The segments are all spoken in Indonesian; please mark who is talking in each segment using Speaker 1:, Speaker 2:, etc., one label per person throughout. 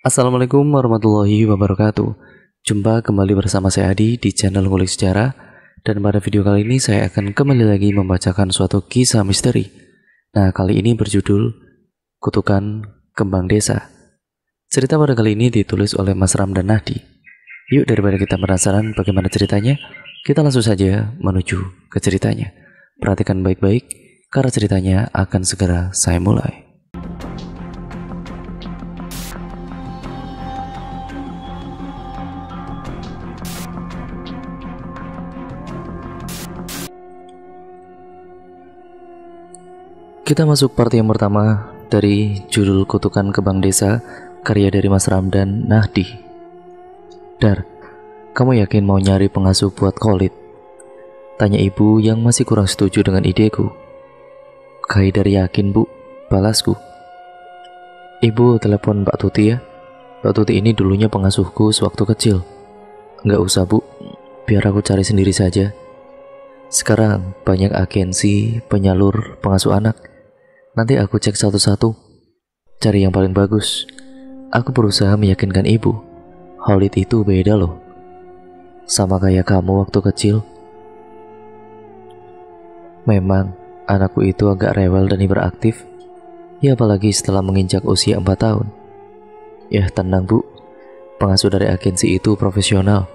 Speaker 1: Assalamualaikum warahmatullahi wabarakatuh. Jumpa kembali bersama saya Adi di channel Ngulik Sejarah. Dan pada video kali ini saya akan kembali lagi membacakan suatu kisah misteri. Nah kali ini berjudul Kutukan Kembang Desa. Cerita pada kali ini ditulis oleh Mas Ram dan Nahdi. Yuk daripada kita penasaran bagaimana ceritanya Kita langsung saja menuju ke ceritanya. Perhatikan baik-baik karena ceritanya akan segera saya mulai Kita masuk part yang pertama dari judul Kutukan Kebang Desa karya dari Mas Ramdan Nahdi. Dar, kamu yakin mau nyari pengasuh buat Khalid? Tanya ibu yang masih kurang setuju dengan ideku. Kaidar yakin bu, balasku. Ibu telepon Mbak Tuti ya. Mbak Tuti ini dulunya pengasuhku sewaktu kecil. Nggak usah bu, biar aku cari sendiri saja. Sekarang banyak agensi penyalur pengasuh anak Nanti aku cek satu-satu, cari yang paling bagus. Aku berusaha meyakinkan ibu, Holid itu beda loh. Sama kayak kamu waktu kecil. Memang, anakku itu agak rewel dan hiperaktif. Ya apalagi setelah menginjak usia 4 tahun. Ya tenang bu, pengasuh dari agensi itu profesional.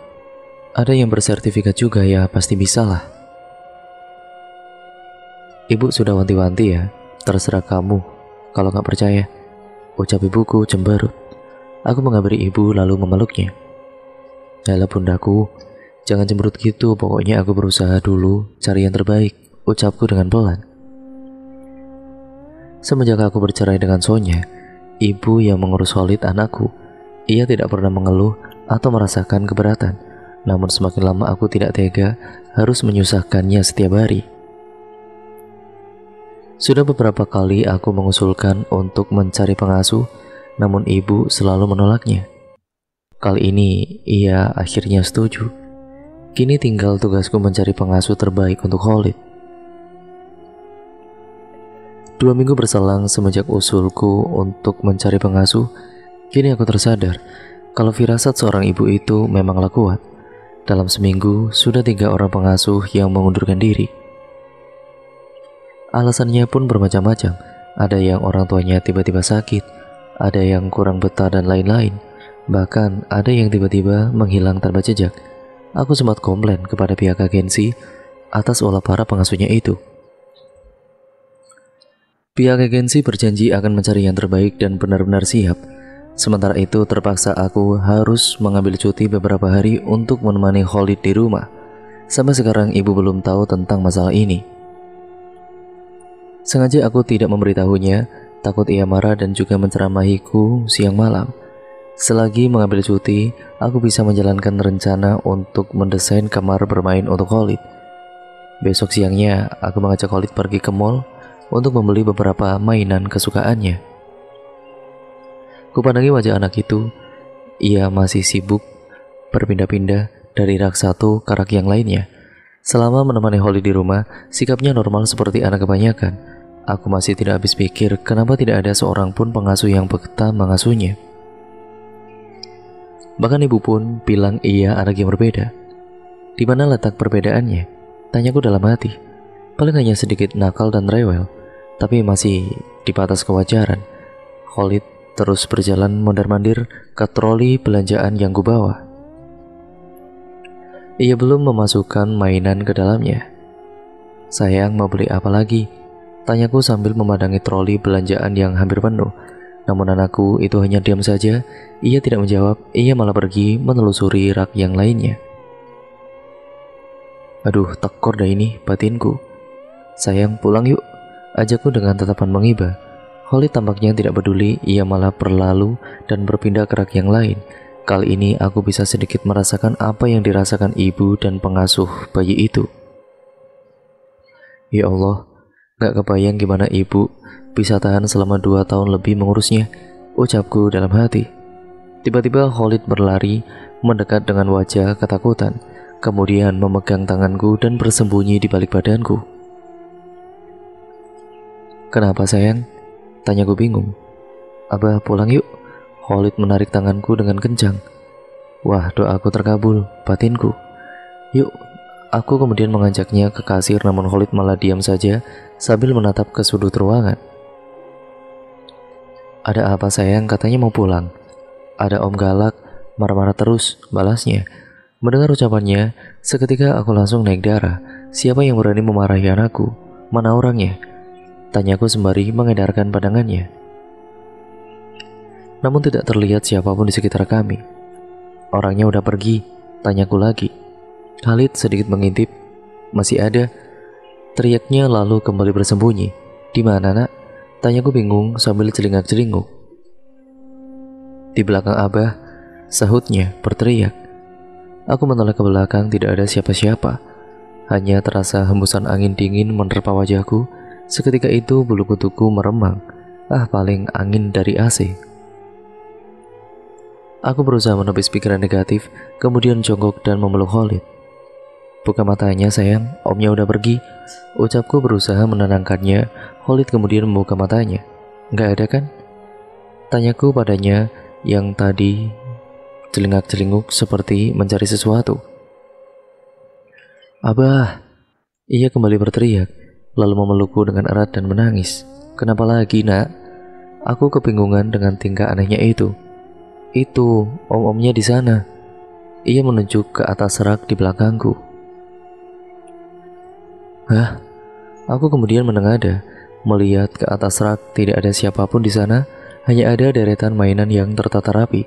Speaker 1: Ada yang bersertifikat juga ya pasti bisa lah. Ibu sudah wanti-wanti ya, Terserah kamu kalau nggak percaya. Ucap ibuku cemberut. Aku mengabari ibu lalu memeluknya. Yalah bundaku, jangan cemberut gitu. Pokoknya aku berusaha dulu cari yang terbaik. Ucapku dengan pelan. Semenjak aku bercerai dengan Sonya, ibu yang mengurus solid anakku, ia tidak pernah mengeluh atau merasakan keberatan. Namun semakin lama aku tidak tega harus menyusahkannya setiap hari. Sudah beberapa kali aku mengusulkan untuk mencari pengasuh, namun ibu selalu menolaknya. Kali ini ia akhirnya setuju. Kini tinggal tugasku mencari pengasuh terbaik untuk Khalid. Dua minggu berselang semenjak usulku untuk mencari pengasuh, kini aku tersadar kalau firasat seorang ibu itu memanglah kuat. Dalam seminggu, sudah tiga orang pengasuh yang mengundurkan diri. Alasannya pun bermacam-macam. Ada yang orang tuanya tiba-tiba sakit, ada yang kurang betah dan lain-lain. Bahkan ada yang tiba-tiba menghilang tanpa jejak. Aku sempat komplain kepada pihak agensi atas olah para pengasuhnya itu. Pihak agensi berjanji akan mencari yang terbaik dan benar-benar siap. Sementara itu terpaksa aku harus mengambil cuti beberapa hari untuk menemani Khalid di rumah. Sampai sekarang ibu belum tahu tentang masalah ini. Sengaja aku tidak memberitahunya, takut ia marah dan juga menceramahiku siang malam. Selagi mengambil cuti, aku bisa menjalankan rencana untuk mendesain kamar bermain untuk Khalid. Besok siangnya, aku mengajak Khalid pergi ke mall untuk membeli beberapa mainan kesukaannya. Kupandangi wajah anak itu, ia masih sibuk berpindah-pindah dari rak satu ke rak yang lainnya. Selama menemani Holly di rumah, sikapnya normal seperti anak kebanyakan. Aku masih tidak habis pikir kenapa tidak ada seorang pun pengasuh yang betah mengasuhnya. Bahkan ibu pun bilang ia anak yang berbeda. Di mana letak perbedaannya? Tanyaku dalam hati. Paling hanya sedikit nakal dan rewel, tapi masih di batas kewajaran. Khalid terus berjalan mondar-mandir ke troli belanjaan yang kubawa. Ia belum memasukkan mainan ke dalamnya. Sayang mau beli apa lagi? Tanyaku sambil memandangi troli belanjaan yang hampir penuh. Namun anakku itu hanya diam saja. Ia tidak menjawab, ia malah pergi menelusuri rak yang lainnya. Aduh, tekor dah ini batinku. Sayang, pulang yuk. Ajakku dengan tatapan mengiba. Holly tampaknya tidak peduli, ia malah berlalu dan berpindah ke rak yang lain. Kali ini aku bisa sedikit merasakan apa yang dirasakan ibu dan pengasuh bayi itu. Ya Allah, Gak kebayang gimana ibu bisa tahan selama dua tahun lebih mengurusnya, ucapku dalam hati. Tiba-tiba Khalid berlari mendekat dengan wajah ketakutan, kemudian memegang tanganku dan bersembunyi di balik badanku. Kenapa sayang? Tanyaku bingung. Abah pulang yuk. Khalid menarik tanganku dengan kencang. Wah, doaku terkabul, batinku. Yuk, aku kemudian mengajaknya ke kasir namun Khalid malah diam saja sambil menatap ke sudut ruangan. Ada apa sayang? Katanya mau pulang. Ada om galak, marah-marah terus, balasnya. Mendengar ucapannya, seketika aku langsung naik darah. Siapa yang berani memarahi anakku? Mana orangnya? Tanyaku sembari mengedarkan pandangannya. Namun tidak terlihat siapa pun di sekitar kami. Orangnya udah pergi, tanyaku lagi. Khalid sedikit mengintip. Masih ada. Teriaknya lalu kembali bersembunyi. Di mana nak? Tanyaku bingung sambil celingak-celinguk. Di belakang Abah, sahutnya berteriak. Aku menoleh ke belakang tidak ada siapa-siapa. Hanya terasa hembusan angin dingin menerpa wajahku. Seketika itu bulu kutuku meremang. Ah paling angin dari AC. Aku berusaha menepis pikiran negatif, kemudian jongkok dan memeluk Khalid. Buka matanya sayang, omnya udah pergi. Ucapku berusaha menenangkannya, Khalid kemudian membuka matanya. Nggak ada kan? Tanyaku padanya yang tadi celingak-celinguk seperti mencari sesuatu. Abah, ia kembali berteriak, lalu memelukku dengan erat dan menangis. Kenapa lagi nak? Aku kebingungan dengan tingkah anehnya itu. Itu, om-omnya di sana. Ia menunjuk ke atas rak di belakangku. Hah? Aku kemudian menengada, melihat ke atas rak tidak ada siapa pun di sana, hanya ada deretan mainan yang tertata rapi.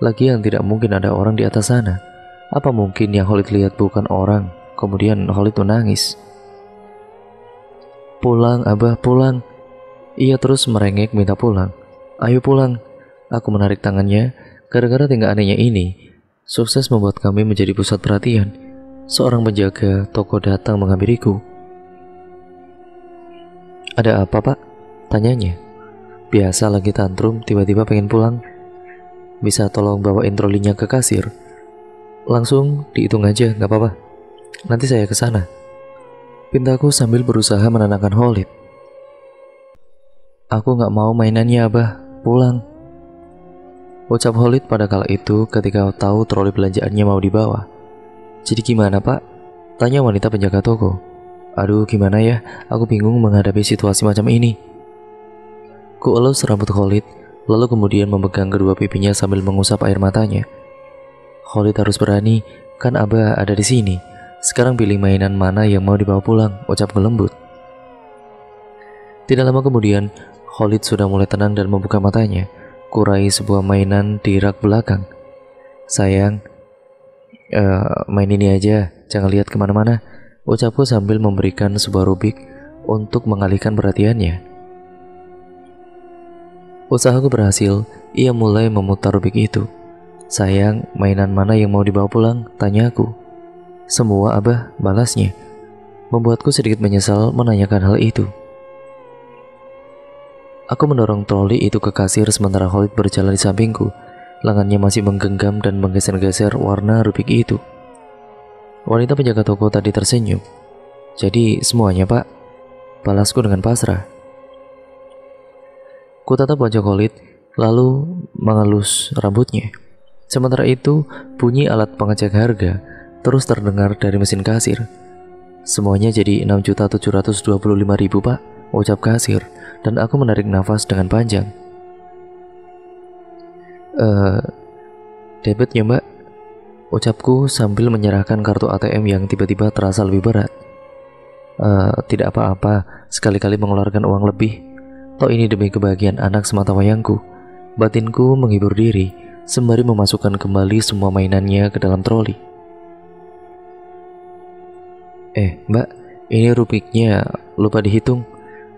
Speaker 1: Lagi yang tidak mungkin ada orang di atas sana. Apa mungkin yang Holid lihat bukan orang? Kemudian Holid menangis. Pulang, Abah, pulang. Ia terus merengek minta pulang. Ayo pulang, Aku menarik tangannya, gara-gara tingkah anehnya ini, sukses membuat kami menjadi pusat perhatian. Seorang penjaga toko datang menghampiriku. Ada apa pak? Tanyanya. Biasa lagi tantrum, tiba-tiba pengen pulang. Bisa tolong bawain trolinya ke kasir? Langsung dihitung aja, nggak apa-apa. Nanti saya ke sana. Pintaku sambil berusaha menenangkan Holid. Aku nggak mau mainannya, Abah. Pulang. Ucap Holid pada kala itu ketika tahu troli belanjaannya mau dibawa. Jadi gimana pak? Tanya wanita penjaga toko. Aduh gimana ya, aku bingung menghadapi situasi macam ini. Ku elus rambut Holid, lalu kemudian memegang kedua pipinya sambil mengusap air matanya. Holid harus berani, kan Abah ada di sini. Sekarang pilih mainan mana yang mau dibawa pulang, ucap lembut. Tidak lama kemudian, Holid sudah mulai tenang dan membuka matanya. Kurai sebuah mainan di rak belakang. Sayang, uh, main ini aja, jangan lihat ke mana-mana. Ucapku sambil memberikan sebuah rubik untuk mengalihkan perhatiannya. Usahaku berhasil, ia mulai memutar rubik itu. Sayang, mainan mana yang mau dibawa pulang? Tanya aku. Semua abah, balasnya. Membuatku sedikit menyesal menanyakan hal itu. Aku mendorong troli itu ke kasir sementara Khalid berjalan di sampingku. Lengannya masih menggenggam dan menggeser-geser warna rubik itu. Wanita penjaga toko tadi tersenyum. Jadi semuanya pak, balasku dengan pasrah. Ku tatap wajah Khalid, lalu mengelus rambutnya. Sementara itu, bunyi alat pengecek harga terus terdengar dari mesin kasir. Semuanya jadi 6.725.000 pak, ucap kasir dan aku menarik nafas dengan panjang. Eh, uh, debitnya mbak, ucapku sambil menyerahkan kartu ATM yang tiba-tiba terasa lebih berat. Uh, tidak apa-apa, sekali-kali mengeluarkan uang lebih. Toh ini demi kebahagiaan anak semata wayangku. Batinku menghibur diri, sembari memasukkan kembali semua mainannya ke dalam troli. Eh, mbak, ini rupiknya lupa dihitung.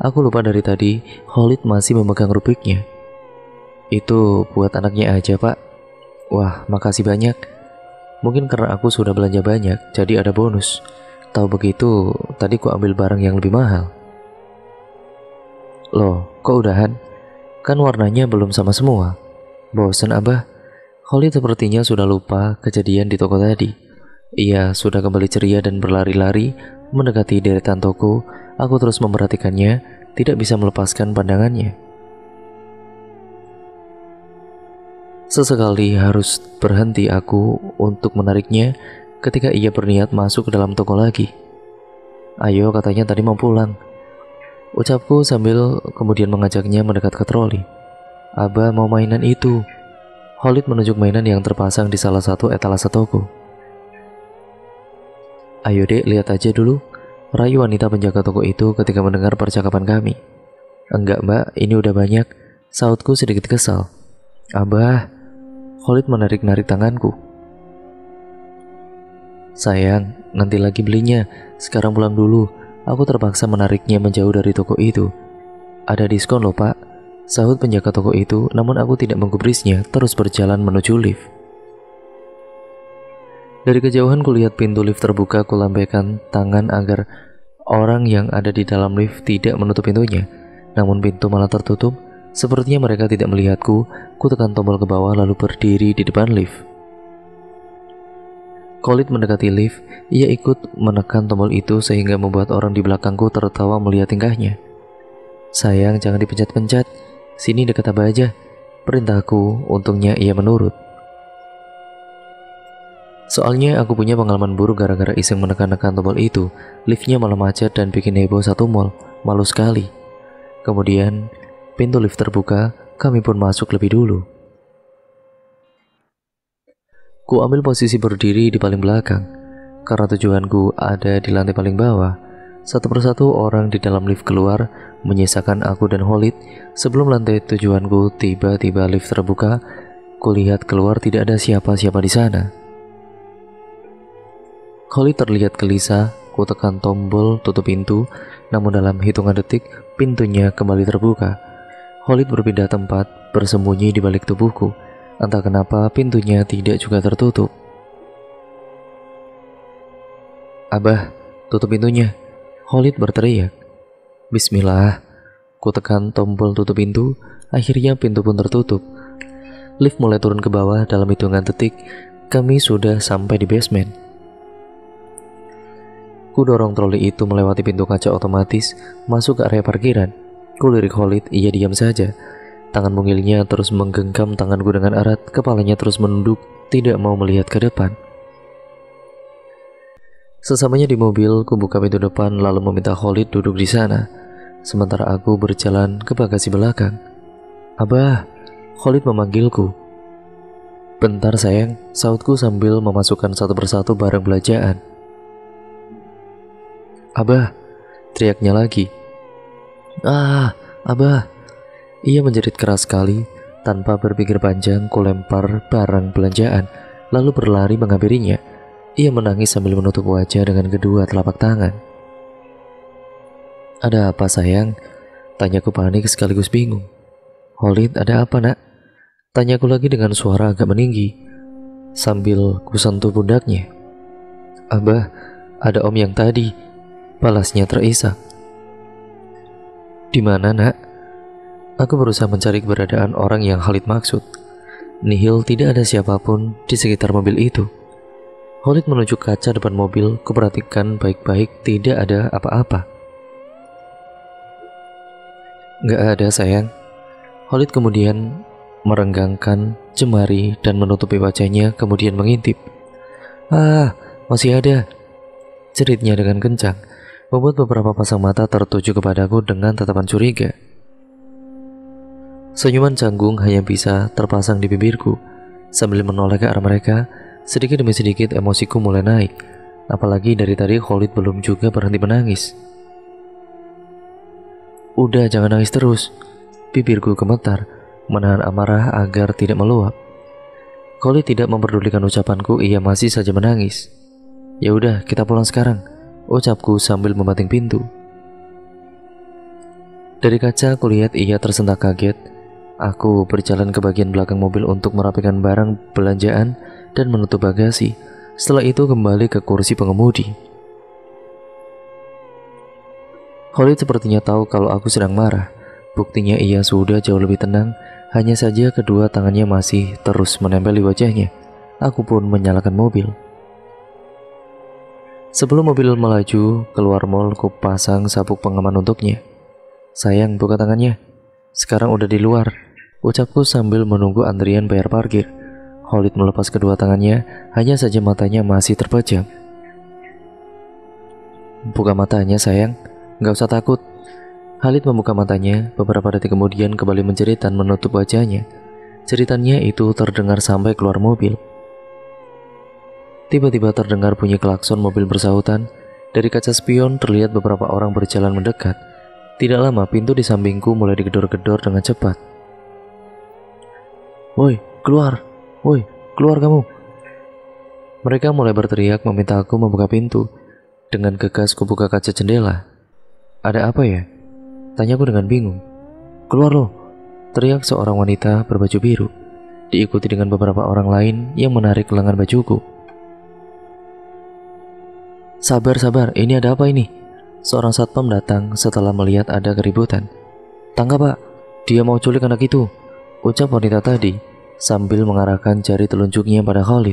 Speaker 1: Aku lupa dari tadi, Holid masih memegang rubiknya. Itu buat anaknya aja, Pak. Wah, makasih banyak. Mungkin karena aku sudah belanja banyak, jadi ada bonus. Tahu begitu, tadi ku ambil barang yang lebih mahal. Loh, kok udahan? Kan warnanya belum sama semua. Bosan, Abah? Holid sepertinya sudah lupa kejadian di toko tadi. Ia sudah kembali ceria dan berlari-lari mendekati deretan toko Aku terus memperhatikannya, tidak bisa melepaskan pandangannya. Sesekali harus berhenti aku untuk menariknya ketika ia berniat masuk ke dalam toko lagi. Ayo katanya tadi mau pulang. Ucapku sambil kemudian mengajaknya mendekat ke troli. Abah mau mainan itu. Holid menunjuk mainan yang terpasang di salah satu etalase toko. Ayo dek, lihat aja dulu. Rayu wanita penjaga toko itu ketika mendengar percakapan kami. Enggak mbak, ini udah banyak. Sautku sedikit kesal. Abah, Khalid menarik-narik tanganku. Sayang, nanti lagi belinya. Sekarang pulang dulu. Aku terpaksa menariknya menjauh dari toko itu. Ada diskon loh pak. Sahut penjaga toko itu, namun aku tidak menggubrisnya, terus berjalan menuju lift. Dari kejauhan kulihat pintu lift terbuka, kulambaikan tangan agar orang yang ada di dalam lift tidak menutup pintunya. Namun pintu malah tertutup, Sepertinya mereka tidak melihatku, ku tekan tombol ke bawah lalu berdiri di depan lift. Khalid mendekati lift, ia ikut menekan tombol itu sehingga membuat orang di belakangku tertawa melihat tingkahnya. Sayang, jangan dipencet-pencet. Sini dekat apa aja. Perintahku, untungnya ia menurut. Soalnya aku punya pengalaman buruk gara-gara iseng menekan-nekan tombol itu. Liftnya malah macet dan bikin heboh satu mall. Malu sekali. Kemudian, Pintu lift terbuka, kami pun masuk lebih dulu. Ku ambil posisi berdiri di paling belakang, karena tujuanku ada di lantai paling bawah. Satu persatu orang di dalam lift keluar, menyisakan aku dan Holid. Sebelum lantai tujuanku tiba-tiba lift terbuka, kulihat keluar tidak ada siapa-siapa di sana. Holid terlihat gelisah, ku tekan tombol tutup pintu, namun dalam hitungan detik pintunya kembali terbuka. Holid berpindah tempat, bersembunyi di balik tubuhku. Entah kenapa pintunya tidak juga tertutup. Abah, tutup pintunya. Holid berteriak. Bismillah. Ku tekan tombol tutup pintu, akhirnya pintu pun tertutup. Lift mulai turun ke bawah dalam hitungan detik, kami sudah sampai di basement. Ku dorong troli itu melewati pintu kaca otomatis, masuk ke area parkiran. Kulirik Khalid, ia diam saja. Tangan mungilnya terus menggenggam tanganku dengan erat, kepalanya terus menunduk, tidak mau melihat ke depan. Sesamanya di mobil, ku buka pintu depan lalu meminta Khalid duduk di sana. Sementara aku berjalan ke bagasi belakang. Abah, Khalid memanggilku. Bentar sayang, sautku sambil memasukkan satu persatu barang belanjaan. Abah, teriaknya lagi. Ah, Abah. Ia menjerit keras sekali. Tanpa berpikir panjang, ku lempar barang belanjaan, lalu berlari menghampirinya. Ia menangis sambil menutup wajah dengan kedua telapak tangan. Ada apa sayang? Tanyaku panik sekaligus bingung. Holid, ada apa nak? Tanyaku lagi dengan suara agak meninggi, sambil kusentuh pundaknya. Abah, ada om yang tadi, balasnya terisak. Di mana, Nak? Aku berusaha mencari keberadaan orang yang Khalid maksud. Nihil tidak ada siapa pun di sekitar mobil itu. Khalid menuju kaca depan mobil, kuperhatikan baik-baik tidak ada apa-apa. Gak ada sayang. Khalid kemudian merenggangkan jemari dan menutupi wajahnya kemudian mengintip. Ah, masih ada. Ceritnya dengan kencang membuat beberapa pasang mata tertuju kepadaku dengan tatapan curiga. Senyuman canggung hanya bisa terpasang di bibirku. Sambil menoleh ke arah mereka, sedikit demi sedikit emosiku mulai naik. Apalagi dari tadi Khalid belum juga berhenti menangis. Udah jangan nangis terus. Bibirku gemetar, menahan amarah agar tidak meluap. Khalid tidak memperdulikan ucapanku, ia masih saja menangis. Ya udah, kita pulang sekarang ucapku sambil membanting pintu. Dari kaca aku lihat ia tersentak kaget. Aku berjalan ke bagian belakang mobil untuk merapikan barang belanjaan dan menutup bagasi. Setelah itu kembali ke kursi pengemudi. Holly sepertinya tahu kalau aku sedang marah. Buktinya ia sudah jauh lebih tenang, hanya saja kedua tangannya masih terus menempel di wajahnya. Aku pun menyalakan mobil. Sebelum mobil melaju, keluar mall ku pasang sabuk pengaman untuknya. Sayang, buka tangannya. Sekarang udah di luar. Ucapku sambil menunggu antrian bayar parkir. Khalid melepas kedua tangannya, hanya saja matanya masih terpejam. Buka matanya sayang, gak usah takut. Khalid membuka matanya, beberapa detik kemudian kembali menjerit dan menutup wajahnya. Ceritanya itu terdengar sampai keluar mobil. Tiba-tiba terdengar bunyi klakson mobil bersahutan. Dari kaca spion terlihat beberapa orang berjalan mendekat. Tidak lama pintu di sampingku mulai digedor-gedor dengan cepat. Woi, keluar! Woi, keluar kamu! Mereka mulai berteriak meminta aku membuka pintu. Dengan gegas kubuka kaca jendela. Ada apa ya? Tanyaku dengan bingung. Keluar loh! Teriak seorang wanita berbaju biru. Diikuti dengan beberapa orang lain yang menarik lengan bajuku. Sabar, sabar, ini ada apa ini? Seorang satpam datang setelah melihat ada keributan. Tangkap pak, dia mau culik anak itu. Ucap wanita tadi sambil mengarahkan jari telunjuknya pada Khalid.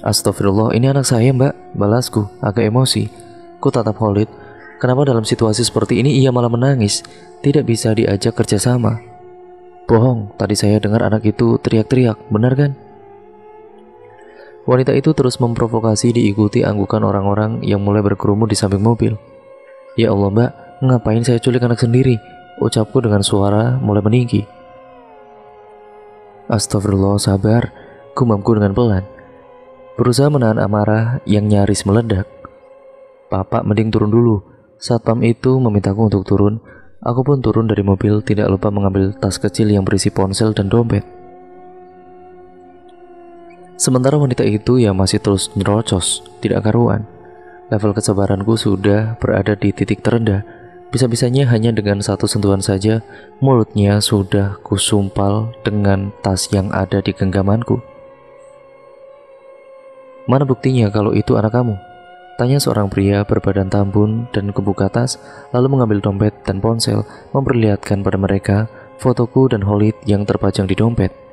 Speaker 1: Astagfirullah, ini anak saya mbak, balasku, agak emosi. Ku tatap Khalid, kenapa dalam situasi seperti ini ia malah menangis, tidak bisa diajak kerjasama. Bohong, tadi saya dengar anak itu teriak-teriak, benar kan? Wanita itu terus memprovokasi diikuti anggukan orang-orang yang mulai berkerumun di samping mobil. Ya Allah mbak, ngapain saya culik anak sendiri? Ucapku dengan suara mulai meninggi. Astagfirullah sabar, kumamku dengan pelan. Berusaha menahan amarah yang nyaris meledak. Bapak mending turun dulu. Satpam itu memintaku untuk turun. Aku pun turun dari mobil tidak lupa mengambil tas kecil yang berisi ponsel dan dompet. Sementara wanita itu yang masih terus nyerocos, tidak karuan. Level kesabaranku sudah berada di titik terendah bisa-bisanya hanya dengan satu sentuhan saja, mulutnya sudah kusumpal dengan tas yang ada di genggamanku. Mana buktinya kalau itu anak kamu? Tanya seorang pria berbadan tambun dan kebuka tas, lalu mengambil dompet dan ponsel, memperlihatkan pada mereka fotoku dan Holid yang terpajang di dompet.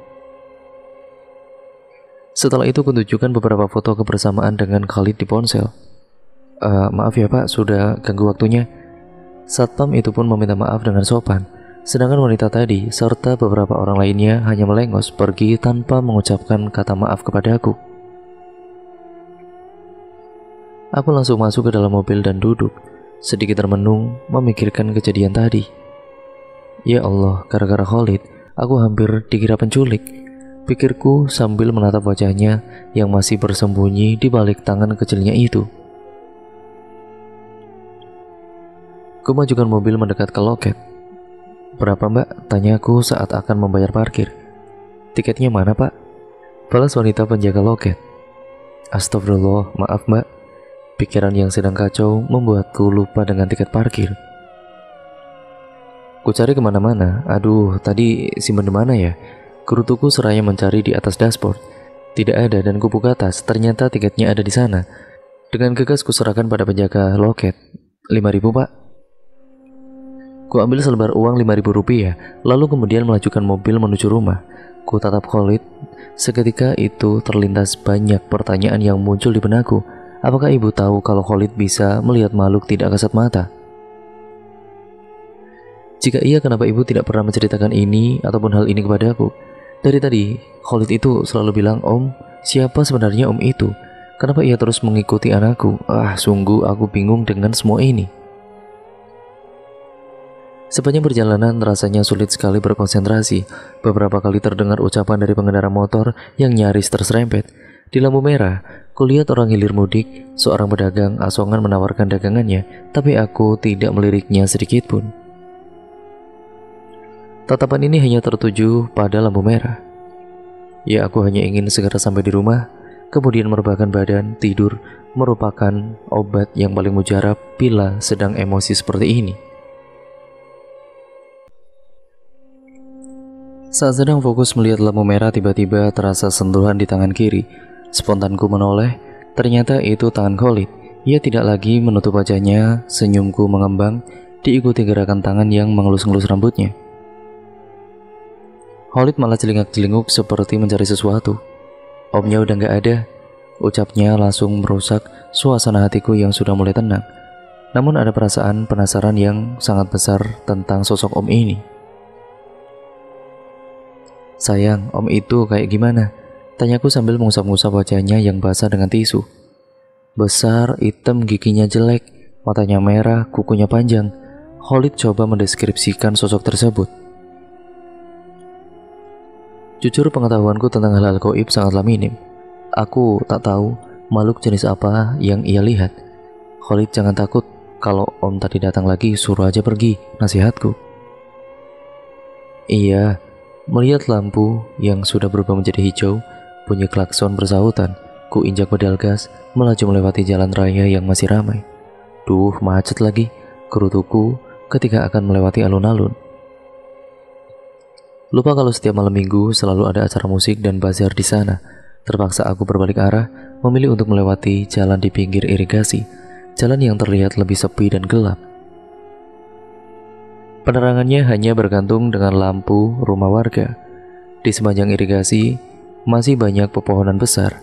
Speaker 1: Setelah itu kutunjukkan beberapa foto kebersamaan dengan Khalid di ponsel. Uh, maaf ya pak, sudah ganggu waktunya. Satpam itu pun meminta maaf dengan sopan, sedangkan wanita tadi serta beberapa orang lainnya hanya melengos pergi tanpa mengucapkan kata maaf kepada aku. Aku langsung masuk ke dalam mobil dan duduk, sedikit termenung memikirkan kejadian tadi. Ya Allah, gara-gara Khalid, aku hampir dikira penculik. Pikirku sambil menatap wajahnya yang masih bersembunyi di balik tangan kecilnya itu. Kemajukan mobil mendekat ke loket. Berapa mbak? Tanyaku saat akan membayar parkir. Tiketnya mana pak? Balas wanita penjaga loket. Astagfirullah, maaf mbak. Pikiran yang sedang kacau membuatku lupa dengan tiket parkir. Ku cari ke mana-mana. Aduh, tadi simpen di mana ya? Kerutuku seraya mencari di atas dashboard. Tidak ada dan ku buka tas. Ternyata tiketnya ada di sana. Dengan gegas kuserahkan pada penjaga loket. 5000 pak. Ku ambil selebar uang 5000 rupiah, lalu kemudian melajukan mobil menuju rumah. Ku tatap Khalid. Seketika itu terlintas banyak pertanyaan yang muncul di benakku. Apakah ibu tahu kalau Khalid bisa melihat makhluk tidak kasat mata? Jika iya, kenapa ibu tidak pernah menceritakan ini ataupun hal ini kepadaku? Dari tadi, Khalid itu selalu bilang, Om, siapa sebenarnya Om itu? Kenapa ia terus mengikuti anakku? Ah, sungguh aku bingung dengan semua ini. Sepanjang perjalanan rasanya sulit sekali berkonsentrasi. Beberapa kali terdengar ucapan dari pengendara motor yang nyaris terserempet. Di lampu merah, kulihat orang hilir mudik, seorang pedagang asongan menawarkan dagangannya, tapi aku tidak meliriknya sedikit pun. Tatapan ini hanya tertuju pada lampu merah. Ya aku hanya ingin segera sampai di rumah, kemudian merebahkan badan, tidur, merupakan obat yang paling mujarab bila sedang emosi seperti ini. Saat sedang fokus melihat lampu merah tiba-tiba terasa sentuhan di tangan kiri. Spontanku menoleh, ternyata itu tangan Khalid. Ia tidak lagi menutup wajahnya, senyumku mengembang, diikuti gerakan tangan yang mengelus-ngelus rambutnya. Khalid malah celingak-celinguk seperti mencari sesuatu. Omnya udah gak ada, ucapnya langsung merusak suasana hatiku yang sudah mulai tenang. Namun ada perasaan penasaran yang sangat besar tentang sosok om ini. Sayang, om itu kayak gimana? Tanyaku sambil mengusap-ngusap wajahnya yang basah dengan tisu. Besar, hitam, giginya jelek, matanya merah, kukunya panjang. Khalid coba mendeskripsikan sosok tersebut. Jujur pengetahuanku tentang hal-hal goib sangatlah minim. Aku tak tahu makhluk jenis apa yang ia lihat. Khalid jangan takut, kalau om tadi datang lagi suruh aja pergi, nasihatku. Iya, Melihat lampu yang sudah berubah menjadi hijau, bunyi klakson bersahutan. Ku injak pedal gas, melaju melewati jalan raya yang masih ramai. Duh, macet lagi. Kerutuku ketika akan melewati alun-alun. Lupa kalau setiap malam minggu selalu ada acara musik dan bazar di sana. Terpaksa aku berbalik arah, memilih untuk melewati jalan di pinggir irigasi, jalan yang terlihat lebih sepi dan gelap. Penerangannya hanya bergantung dengan lampu rumah warga. Di sepanjang irigasi, masih banyak pepohonan besar.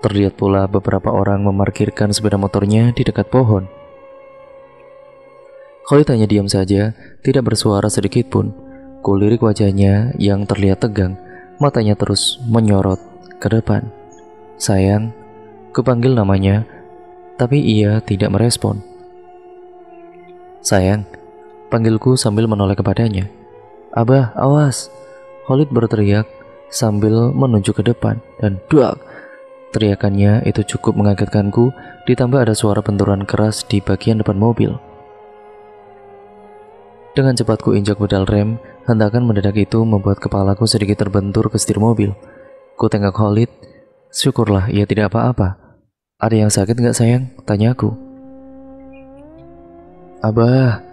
Speaker 1: Terlihat pula beberapa orang memarkirkan sepeda motornya di dekat pohon. Khalid hanya diam saja, tidak bersuara sedikit pun. Kulirik wajahnya yang terlihat tegang, matanya terus menyorot ke depan. Sayang, kupanggil namanya, tapi ia tidak merespon. Sayang, Panggilku sambil menoleh kepadanya. Abah, awas! Khalid berteriak sambil menunjuk ke depan dan duak. Teriakannya itu cukup mengagetkanku, ditambah ada suara benturan keras di bagian depan mobil. Dengan cepat ku injak pedal rem, hentakan mendadak itu membuat kepalaku sedikit terbentur ke setir mobil. Ku tengok Khalid, syukurlah ia tidak apa-apa. Ada yang sakit nggak sayang? Tanyaku. Abah,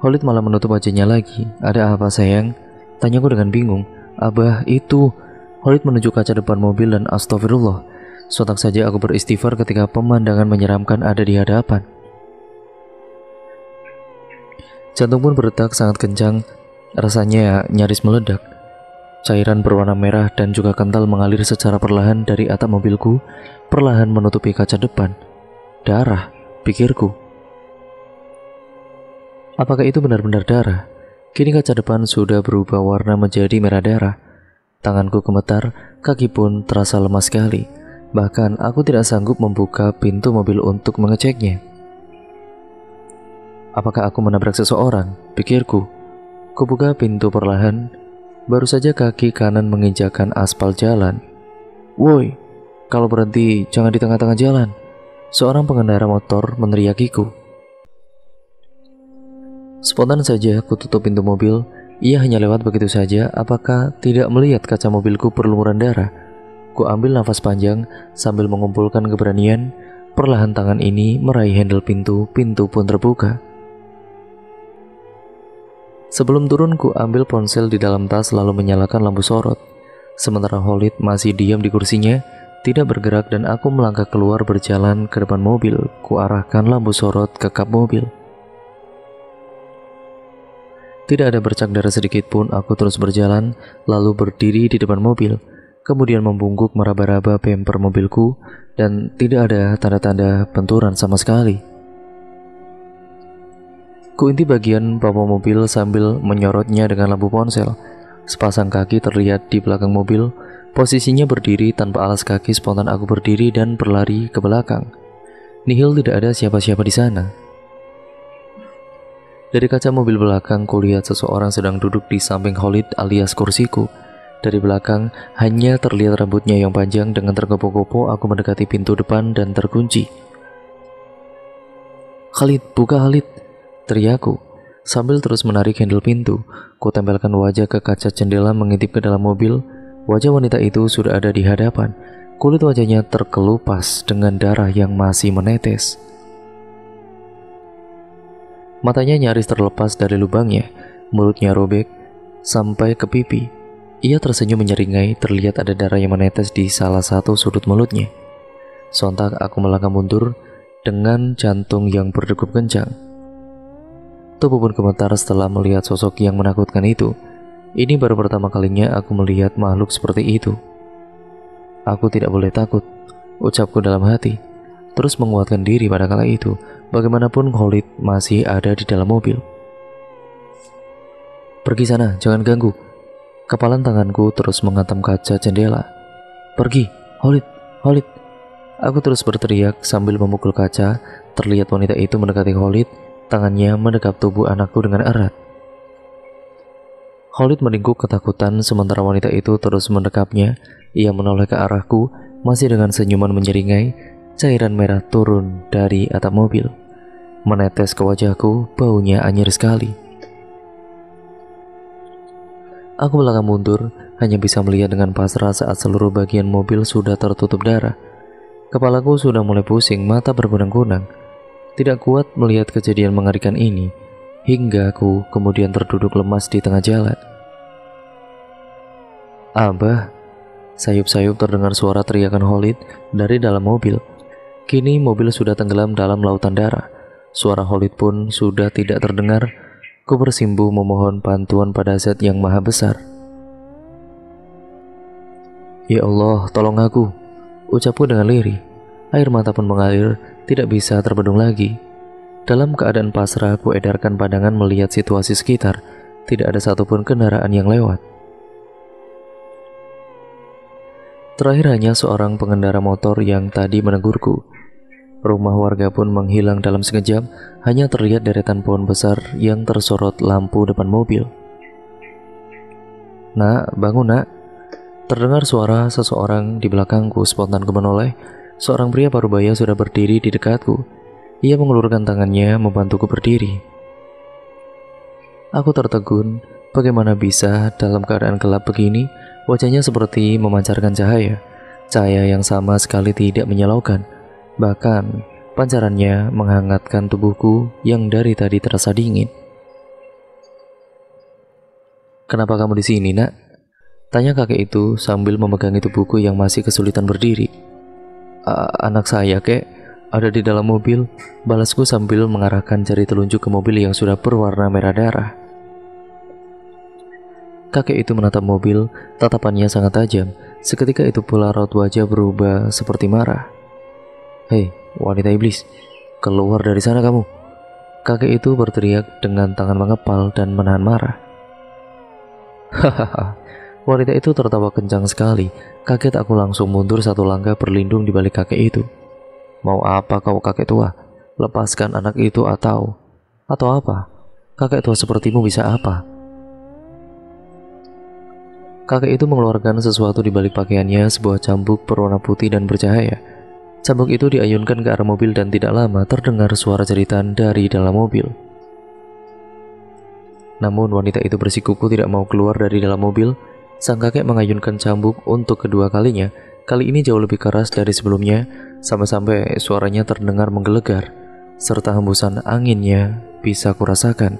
Speaker 1: Khalid malah menutup wajahnya lagi. Ada apa sayang? Tanyaku dengan bingung. Abah itu. Khalid menunjuk kaca depan mobil dan astagfirullah. Sontak saja aku beristighfar ketika pemandangan menyeramkan ada di hadapan. Jantung pun berdetak sangat kencang. Rasanya nyaris meledak. Cairan berwarna merah dan juga kental mengalir secara perlahan dari atap mobilku, perlahan menutupi kaca depan. Darah, pikirku. Apakah itu benar-benar darah? Kini kaca depan sudah berubah warna menjadi merah darah. Tanganku gemetar, kaki pun terasa lemas sekali. Bahkan aku tidak sanggup membuka pintu mobil untuk mengeceknya. Apakah aku menabrak seseorang? Pikirku. Kubuka pintu perlahan. Baru saja kaki kanan menginjakan aspal jalan. Woi, kalau berhenti jangan di tengah-tengah jalan. Seorang pengendara motor meneriakiku. Spontan saja aku tutup pintu mobil. Ia hanya lewat begitu saja. Apakah tidak melihat kaca mobilku berlumuran darah? Ku ambil nafas panjang sambil mengumpulkan keberanian. Perlahan tangan ini meraih handle pintu. Pintu pun terbuka. Sebelum turun, ku ambil ponsel di dalam tas lalu menyalakan lampu sorot. Sementara Holid masih diam di kursinya, tidak bergerak dan aku melangkah keluar berjalan ke depan mobil. Ku arahkan lampu sorot ke kap mobil. Tidak ada bercak darah sedikit pun, aku terus berjalan, lalu berdiri di depan mobil, kemudian membungkuk meraba-raba bemper mobilku, dan tidak ada tanda-tanda benturan sama sekali. Kuinti bagian bawah mobil sambil menyorotnya dengan lampu ponsel. Sepasang kaki terlihat di belakang mobil, posisinya berdiri tanpa alas kaki spontan aku berdiri dan berlari ke belakang. Nihil tidak ada siapa-siapa di sana. Dari kaca mobil belakang, kulihat seseorang sedang duduk di samping Khalid alias kursiku. Dari belakang, hanya terlihat rambutnya yang panjang dengan tergopoh-gopoh aku mendekati pintu depan dan terkunci. Khalid, buka Khalid, teriakku. Sambil terus menarik handle pintu, ku tempelkan wajah ke kaca jendela mengintip ke dalam mobil. Wajah wanita itu sudah ada di hadapan. Kulit wajahnya terkelupas dengan darah yang masih menetes. Matanya nyaris terlepas dari lubangnya, mulutnya robek sampai ke pipi. Ia tersenyum menyeringai, terlihat ada darah yang menetes di salah satu sudut mulutnya. Sontak aku melangkah mundur dengan jantung yang berdegup kencang. Tubuh pun gemetar setelah melihat sosok yang menakutkan itu. Ini baru pertama kalinya aku melihat makhluk seperti itu. Aku tidak boleh takut, ucapku dalam hati terus menguatkan diri pada kala itu. Bagaimanapun Khalid masih ada di dalam mobil. Pergi sana, jangan ganggu. Kepalan tanganku terus menghantam kaca jendela. Pergi, Holid, Holid. Aku terus berteriak sambil memukul kaca. Terlihat wanita itu mendekati Holid, tangannya mendekap tubuh anakku dengan erat. Holid meningkuk ketakutan sementara wanita itu terus mendekapnya. Ia menoleh ke arahku, masih dengan senyuman menyeringai. Cairan merah turun dari atap mobil. Menetes ke wajahku, baunya anyir sekali. Aku melangkah mundur, hanya bisa melihat dengan pasrah saat seluruh bagian mobil sudah tertutup darah. Kepalaku sudah mulai pusing, mata berkunang-kunang. Tidak kuat melihat kejadian mengerikan ini, hingga aku kemudian terduduk lemas di tengah jalan. Abah, sayup-sayup terdengar suara teriakan Holid dari dalam mobil. Kini mobil sudah tenggelam dalam lautan darah. Suara Holid pun sudah tidak terdengar Ku bersimbuh memohon bantuan pada zat yang maha besar. Ya Allah, tolong aku. Ucapku dengan lirih. Air mata pun mengalir, tidak bisa terbendung lagi. Dalam keadaan pasrah, ku edarkan pandangan melihat situasi sekitar. Tidak ada satupun kendaraan yang lewat. Terakhir hanya seorang pengendara motor yang tadi menegurku. Rumah warga pun menghilang dalam sekejap, hanya terlihat deretan pohon besar yang tersorot lampu depan mobil. Nak, bangun nak. Terdengar suara seseorang di belakangku spontan ku. Seorang pria parubaya sudah berdiri di dekatku. Ia mengulurkan tangannya membantuku berdiri. Aku tertegun, bagaimana bisa dalam keadaan gelap begini, wajahnya seperti memancarkan cahaya. Cahaya yang sama sekali tidak menyilaukan Bahkan, pancarannya menghangatkan tubuhku yang dari tadi terasa dingin. Kenapa kamu di sini, nak? Tanya kakek itu sambil memegangi tubuhku yang masih kesulitan berdiri. Anak saya, kek, ada di dalam mobil. Balasku sambil mengarahkan jari telunjuk ke mobil yang sudah berwarna merah darah. Kakek itu menatap mobil, tatapannya sangat tajam. Seketika itu pula raut wajah berubah seperti marah. Hei, wanita iblis, keluar dari sana kamu. Kakek itu berteriak dengan tangan mengepal dan menahan marah. Hahaha, wanita itu tertawa kencang sekali. Kaget aku langsung mundur satu langkah berlindung di balik kakek itu. Mau apa kau kakek tua? Lepaskan anak itu atau... Atau apa? Kakek tua sepertimu bisa apa? Kakek itu mengeluarkan sesuatu di balik pakaiannya, sebuah cambuk berwarna putih dan bercahaya. Cambuk itu diayunkan ke arah mobil dan tidak lama terdengar suara jeritan dari dalam mobil. Namun wanita itu bersikuku tidak mau keluar dari dalam mobil. Sang kakek mengayunkan cambuk untuk kedua kalinya. Kali ini jauh lebih keras dari sebelumnya, sampai-sampai suaranya terdengar menggelegar, serta hembusan anginnya bisa kurasakan.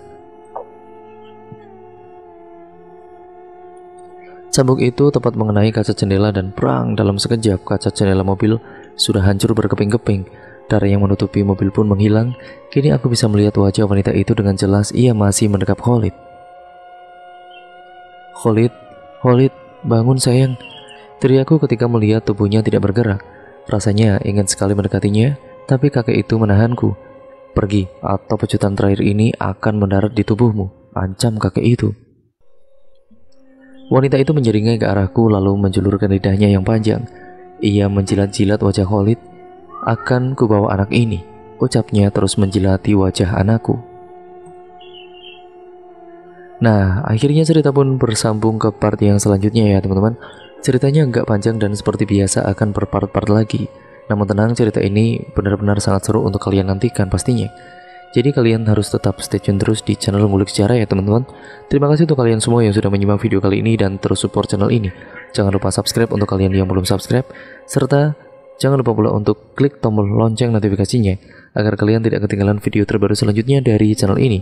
Speaker 1: Cambuk itu tepat mengenai kaca jendela dan perang dalam sekejap kaca jendela mobil sudah hancur berkeping-keping. Darah yang menutupi mobil pun menghilang. Kini aku bisa melihat wajah wanita itu dengan jelas ia masih mendekap Khalid. Khalid, Khalid, bangun sayang. Teriakku ketika melihat tubuhnya tidak bergerak. Rasanya ingin sekali mendekatinya, tapi kakek itu menahanku. Pergi, atau pecutan terakhir ini akan mendarat di tubuhmu. Ancam kakek itu. Wanita itu menyeringai ke arahku lalu menjulurkan lidahnya yang panjang. Ia menjilat-jilat wajah Khalid. Akan kubawa anak ini, ucapnya terus menjilati wajah anakku. Nah, akhirnya cerita pun bersambung ke part yang selanjutnya ya teman-teman. Ceritanya nggak panjang dan seperti biasa akan per part lagi. Namun tenang, cerita ini benar-benar sangat seru untuk kalian nantikan pastinya. Jadi kalian harus tetap stay tune terus di channel Ngulik Sejarah ya teman-teman. Terima kasih untuk kalian semua yang sudah menyimak video kali ini dan terus support channel ini. Jangan lupa subscribe untuk kalian yang belum subscribe, serta jangan lupa pula untuk klik tombol lonceng notifikasinya agar kalian tidak ketinggalan video terbaru selanjutnya dari channel ini.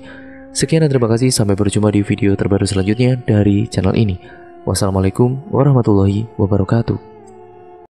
Speaker 1: Sekian dan terima kasih, sampai berjumpa di video terbaru selanjutnya dari channel ini. Wassalamualaikum warahmatullahi wabarakatuh.